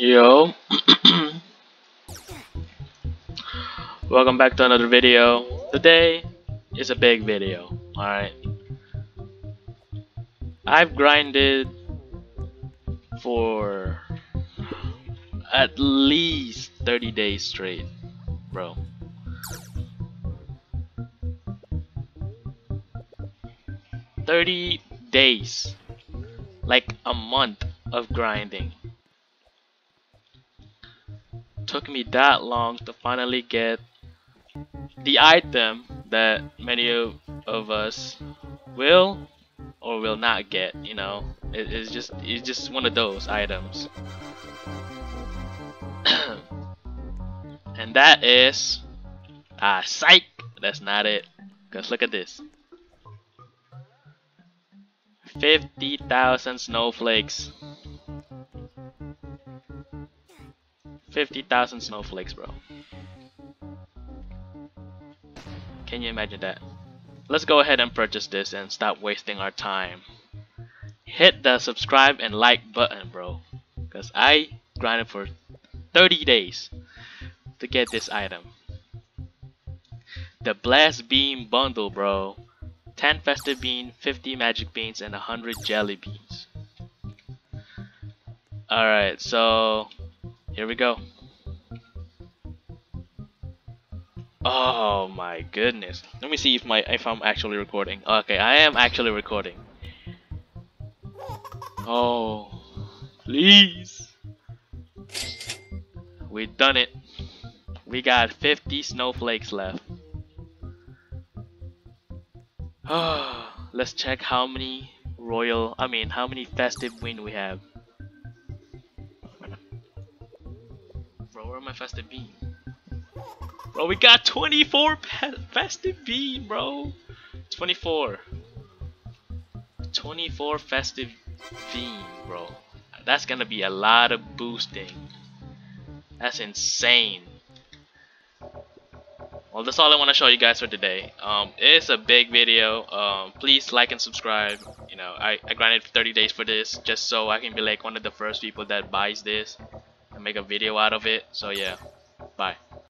Yo. Welcome back to another video. Today is a big video, alright? I've grinded for at least 30 days straight, bro. Thirty days, like a month of grinding. Took me that long to finally get the item that many of, us will or will not get you know? It, it's just it's just one of those items. And that is ah psych. That's not it. Because look at this. 50,000 snowflakes 50,000 snowflakes bro can you imagine that? Let's go ahead and purchase this and stop wasting our time. Hit the subscribe and like button, bro. Because I grinded for 30 days to get this item. The Blast Bean bundle, bro. 10 festive bean, 50 magic beans, and 100 jelly beans. Alright, so here we go. Oh my goodness. Let me see if my if I'm actually recording. Okay, I am actually recording. Oh, please. We done it. We got 50 snowflakes left. Let's check how many royal, I mean, how many festive bean we have. Bro, where are my festive bean? Bro, we got 24 festive bean, bro. 24. 24 festive bean, bro. That's gonna be a lot of boosting. That's insane. Well, that's all I want to show you guys for today. Um, it's a big video. Um, please like and subscribe. You know, I, I grinded 30 days for this just so I can be like one of the first people that buys this and make a video out of it. So yeah, bye.